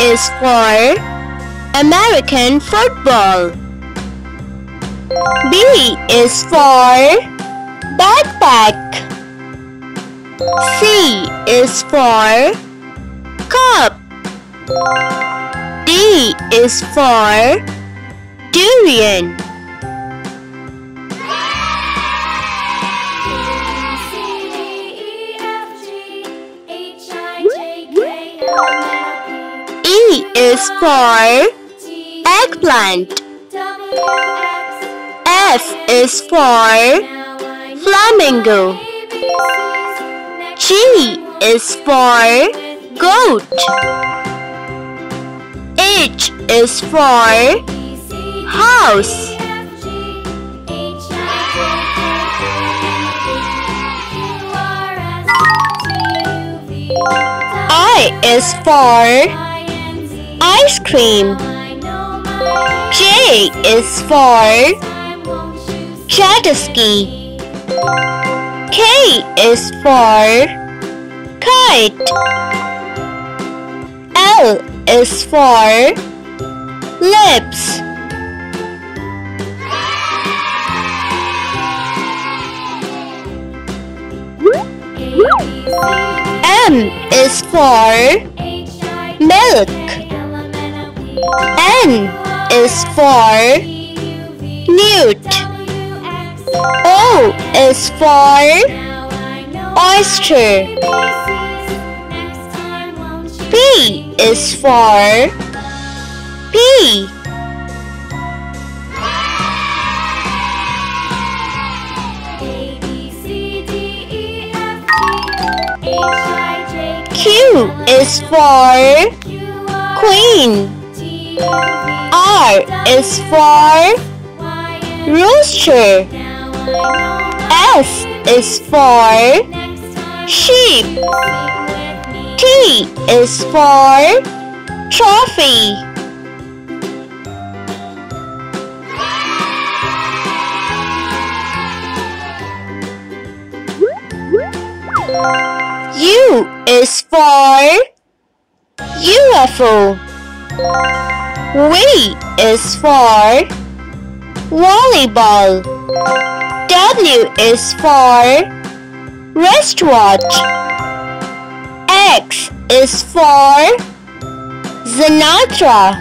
is for American football. B is for backpack. C is for cup. D is for durian. Is for eggplant. F is for flamingo. G is for goat. H is for house. I is for ice cream. J is for jet ski. K is for kite. L is for lips. M is for milk. N is for newt. O is for oyster. P is for pea. Q is for queen. R is for rooster. S is for sheep. T is for trophy. U is for UFO. V is for volleyball. W is for wristwatch. X is for Sinatra.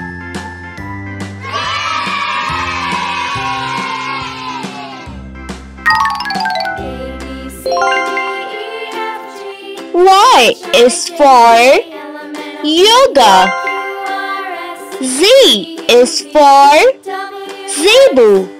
Y is for yoga. Z is for zebu.